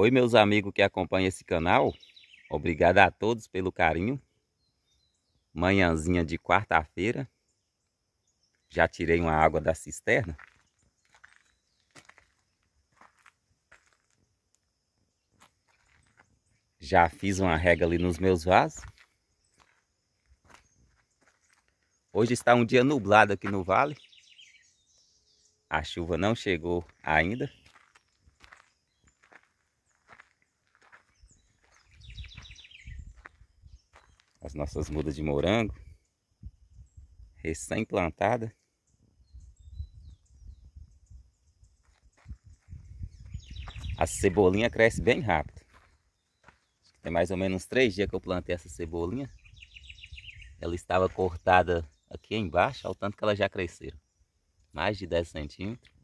Oi meus amigos que acompanham esse canal, obrigado a todos pelo carinho. Manhãzinha de quarta-feira, já tirei uma água da cisterna. Já fiz uma rega ali nos meus vasos. Hoje está um dia nublado aqui no vale. A chuva não chegou ainda. As nossas mudas de morango. Recém-plantada. A cebolinha cresce bem rápido. Tem mais ou menos três dias que eu plantei essa cebolinha. Ela estava cortada aqui embaixo, ao tanto que ela já cresceram. Mais de 10 centímetros.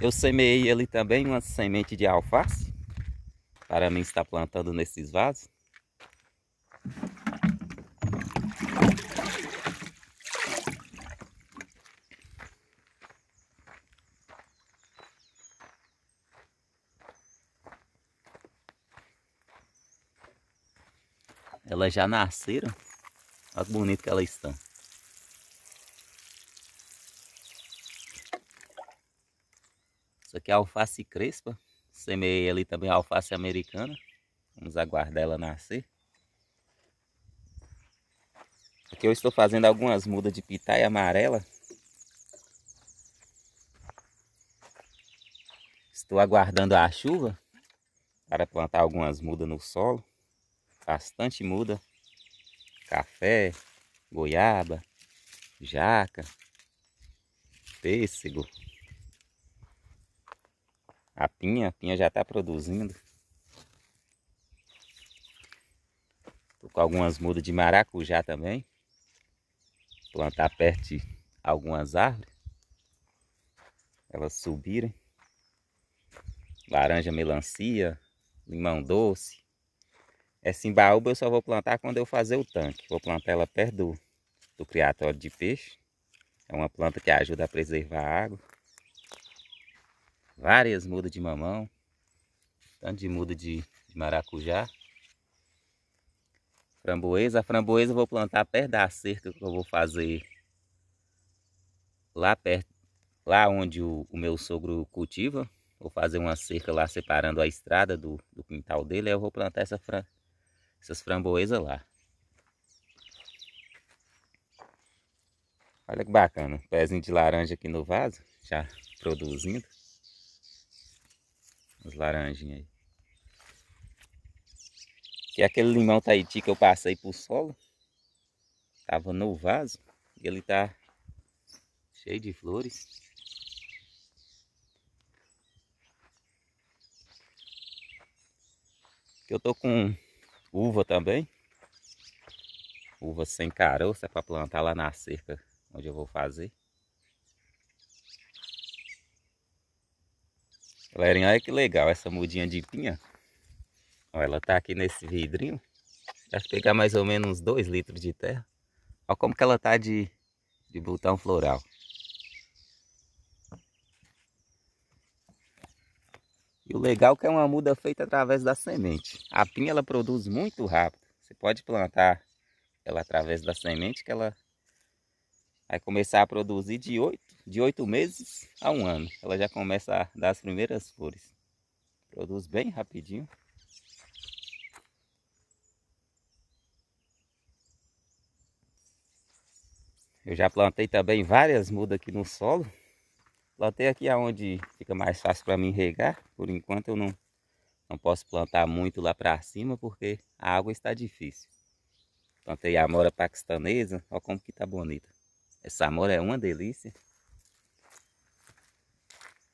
Eu semeei ali também uma semente de alface. Para mim estar plantando nesses vasos. Elas já nasceram. Olha que bonito que elas estão. Aqui é alface crespa. Semeei ali também a alface americana. Vamos aguardar ela nascer. Aqui eu estou fazendo algumas mudas de pitaia amarela. Estou aguardando a chuva para plantar algumas mudas no solo bastante muda. Café, goiaba, jaca, pêssego. A pinha, a pinha já está produzindo. Tô com algumas mudas de maracujá também. Plantar perto de algumas árvores. Elas subirem. Laranja melancia, limão doce. Essa embaúba eu só vou plantar quando eu fazer o tanque. Vou plantar ela perto do, do criatório de peixe. É uma planta que ajuda a preservar a água. Várias mudas de mamão. Tanto de muda de, de maracujá. Framboesa. A framboesa eu vou plantar perto da cerca que eu vou fazer lá perto, lá onde o, o meu sogro cultiva. Vou fazer uma cerca lá separando a estrada do, do quintal dele. Aí eu vou plantar essa essas framboesas lá. Olha que bacana, pezinho de laranja aqui no vaso, já produzindo. As laranjinhas aí. Que é aquele limão Tahiti que eu passei pro solo. Tava no vaso e ele tá cheio de flores. Que eu tô com Uva também. Uva sem caroço, é para plantar lá na cerca onde eu vou fazer. Galerinha, olha que legal essa mudinha de pinha. Olha, ela tá aqui nesse vidrinho. Vai pegar mais ou menos uns 2 litros de terra. Olha como que ela tá de, de botão floral. E o legal é que é uma muda feita através da semente. A pinha ela produz muito rápido. Você pode plantar ela através da semente que ela vai começar a produzir de oito, de oito meses a um ano. Ela já começa a dar as primeiras flores. Produz bem rapidinho. Eu já plantei também várias mudas aqui no solo. Plantei aqui aonde fica mais fácil para mim regar. Por enquanto eu não, não posso plantar muito lá para cima porque a água está difícil. Plantei a amora paquistanesa. Olha como que tá bonita. Essa amora é uma delícia.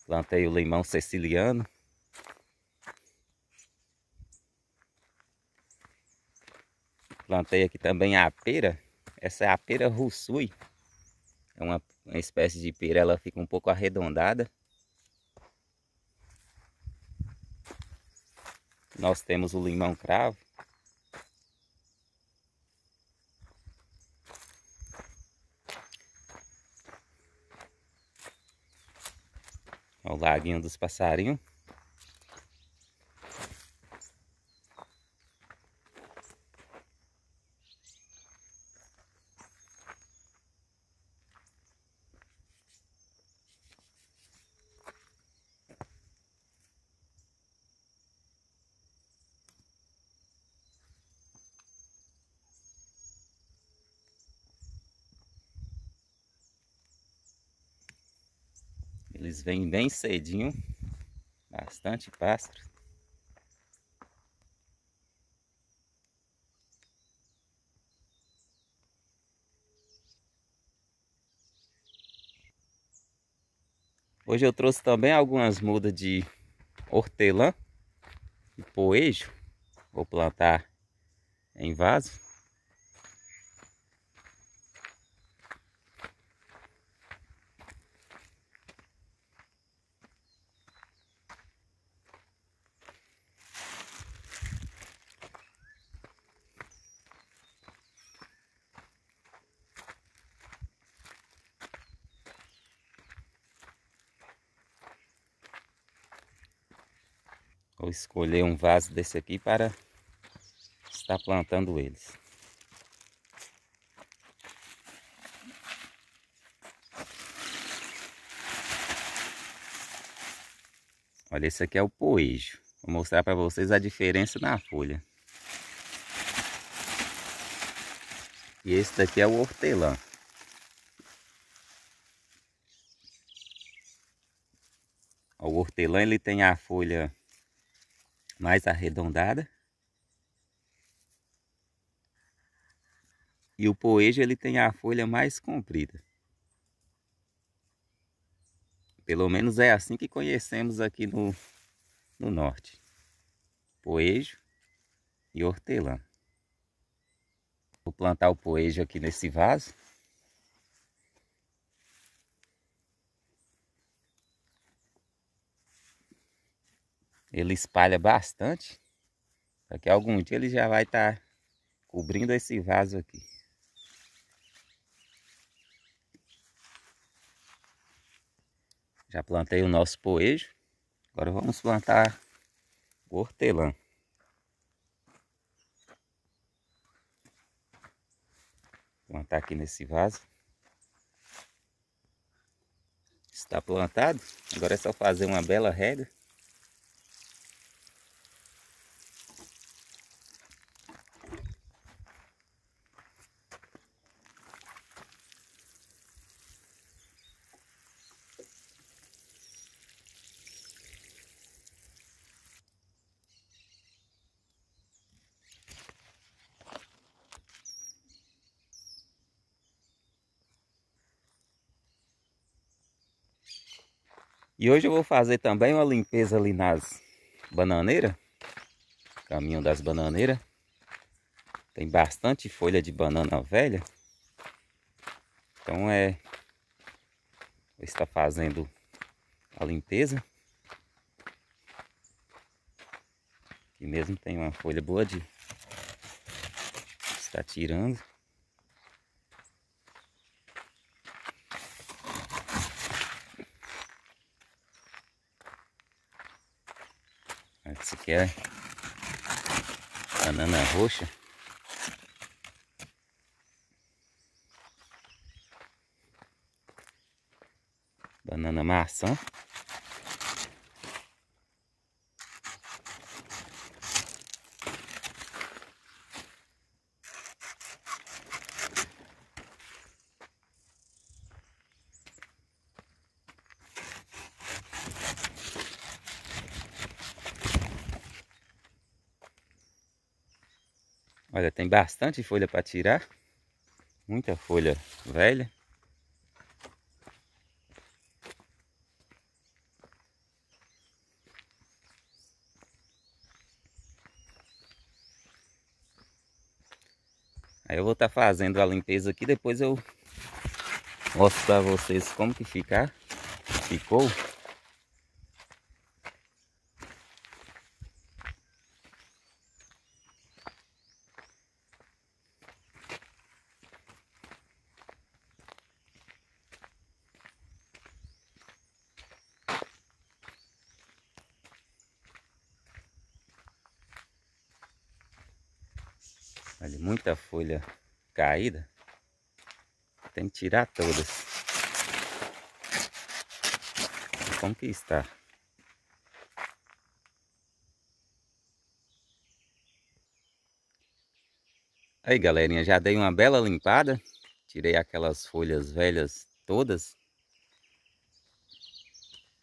Plantei o limão siciliano. Plantei aqui também a pera. Essa é a pera russui. É uma, uma espécie de pera, ela fica um pouco arredondada. Nós temos o limão cravo. O laguinho dos passarinhos. Eles vêm bem cedinho, bastante pássaro. Hoje eu trouxe também algumas mudas de hortelã e poejo. Vou plantar em vaso. Vou escolher um vaso desse aqui para estar plantando eles. Olha, esse aqui é o poejo. Vou mostrar para vocês a diferença na folha. E esse daqui é o hortelã. O hortelã ele tem a folha mais arredondada. E o poejo ele tem a folha mais comprida. Pelo menos é assim que conhecemos aqui no, no norte. Poejo e hortelã. Vou plantar o poejo aqui nesse vaso. Ele espalha bastante. Daqui a algum dia ele já vai estar tá cobrindo esse vaso aqui. Já plantei o nosso poejo. Agora vamos plantar o hortelã. Plantar aqui nesse vaso. Está plantado. Agora é só fazer uma bela rega. E hoje eu vou fazer também uma limpeza ali nas bananeiras. Caminho das bananeiras. Tem bastante folha de banana velha. Então é... Vou estar fazendo a limpeza. Aqui mesmo tem uma folha boa de... Está tirando. Esse aqui é banana roxa. Banana maçã. Olha, tem bastante folha para tirar. Muita folha velha. Aí eu vou estar tá fazendo a limpeza aqui, depois eu mostro para vocês como que ficar. Ficou. Olha, muita folha caída. Tem que tirar todas. Como que está? Aí galerinha, já dei uma bela limpada. Tirei aquelas folhas velhas todas.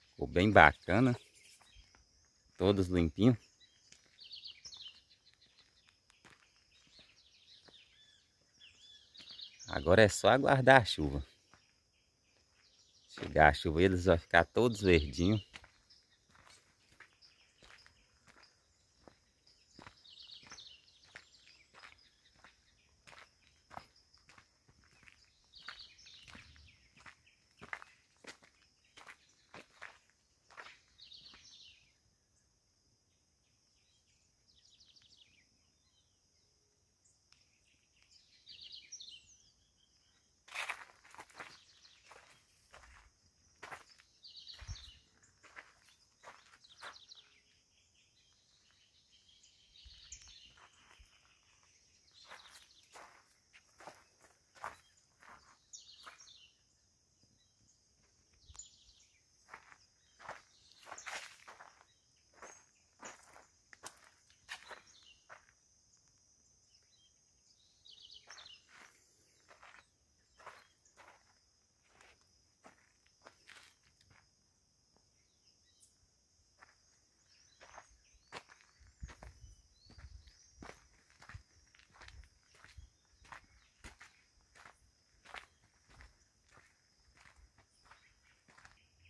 Ficou bem bacana. Todos limpinhos. Agora é só aguardar a chuva. Chegar a chuva, eles vão ficar todos verdinhos.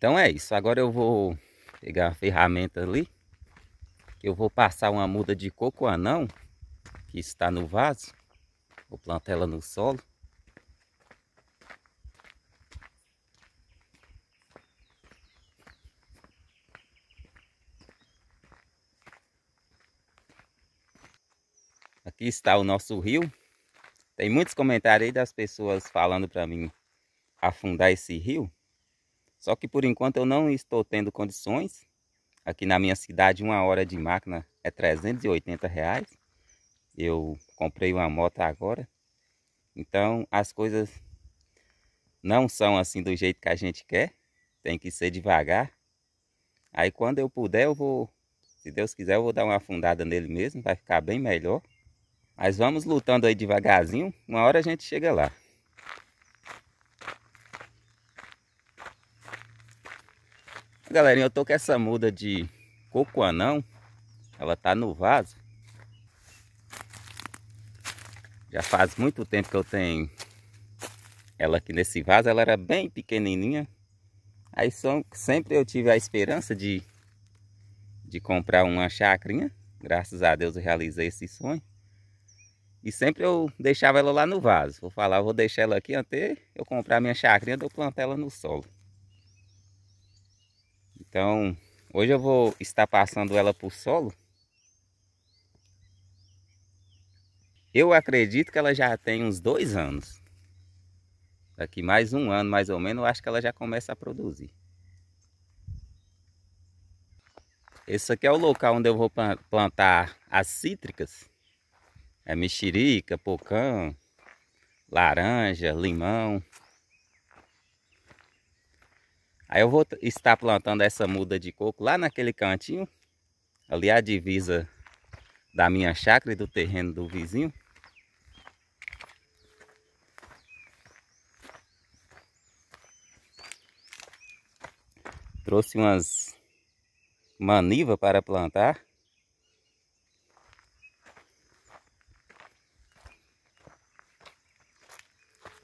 Então é isso. Agora eu vou pegar a ferramenta ali. Eu vou passar uma muda de coco anão que está no vaso. Vou plantar ela no solo. Aqui está o nosso rio. Tem muitos comentários aí das pessoas falando para mim afundar esse rio. Só que por enquanto eu não estou tendo condições. Aqui na minha cidade uma hora de máquina é 380 reais. Eu comprei uma moto agora. Então as coisas não são assim do jeito que a gente quer. Tem que ser devagar. Aí quando eu puder eu vou, se Deus quiser eu vou dar uma afundada nele mesmo. Vai ficar bem melhor. Mas vamos lutando aí devagarzinho. Uma hora a gente chega lá. Galerinha, eu tô com essa muda de coco anão. Ela tá no vaso. Já faz muito tempo que eu tenho ela aqui nesse vaso. Ela era bem pequenininha. Aí só, sempre eu tive a esperança de, de comprar uma chacrinha. Graças a Deus eu realizei esse sonho. E sempre eu deixava ela lá no vaso. Vou falar, vou deixar ela aqui até eu comprar minha chacrinha, eu plantar ela no solo. Então, hoje eu vou estar passando ela por solo. Eu acredito que ela já tem uns dois anos. Daqui mais um ano, mais ou menos, eu acho que ela já começa a produzir. Esse aqui é o local onde eu vou plantar as cítricas. É mexerica, pocã, laranja, limão. Aí eu vou estar plantando essa muda de coco lá naquele cantinho. Ali a divisa da minha chácara e do terreno do vizinho. Trouxe umas manivas para plantar.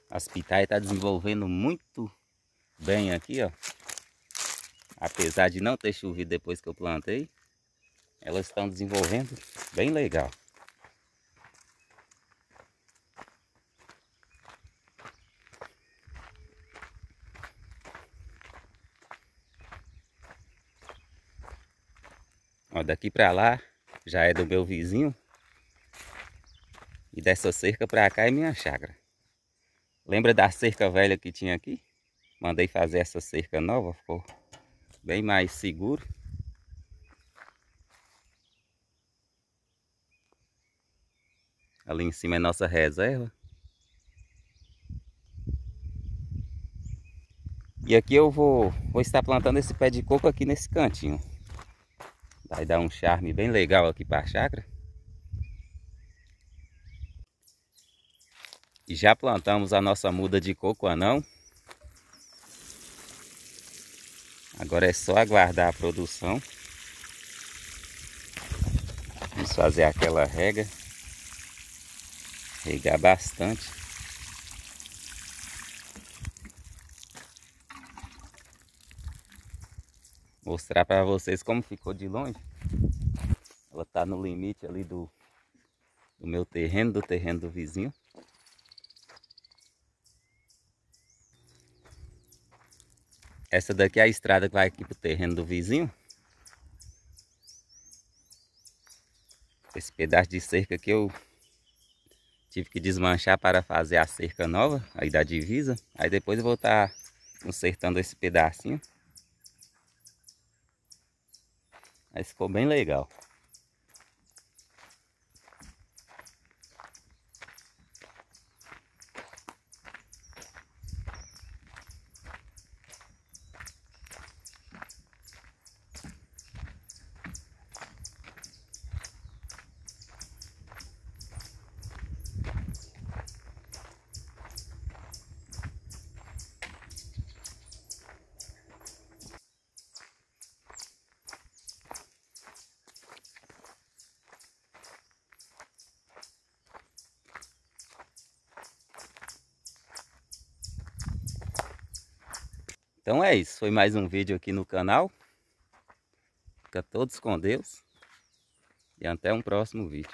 As pitaias estão tá desenvolvendo muito bem aqui, ó. Apesar de não ter chovido depois que eu plantei, elas estão desenvolvendo bem legal. Ó, daqui para lá já é do meu vizinho. E dessa cerca para cá é minha chácara. Lembra da cerca velha que tinha aqui? Mandei fazer essa cerca nova, ficou bem mais seguro. Ali em cima é nossa reserva. E aqui eu vou, vou estar plantando esse pé de coco aqui nesse cantinho. Vai dar um charme bem legal aqui para a chácara. E já plantamos a nossa muda de coco anão. Agora é só aguardar a produção. Vamos fazer aquela rega. Regar bastante. Mostrar para vocês como ficou de longe. Ela está no limite ali do, do meu terreno, do terreno do vizinho. Essa daqui é a estrada que vai aqui pro terreno do vizinho. Esse pedaço de cerca que eu tive que desmanchar para fazer a cerca nova, aí da divisa. Aí depois eu vou estar tá consertando esse pedacinho. Mas ficou bem legal. Então é isso, foi mais um vídeo aqui no canal. Fica todos com Deus. E até um próximo vídeo.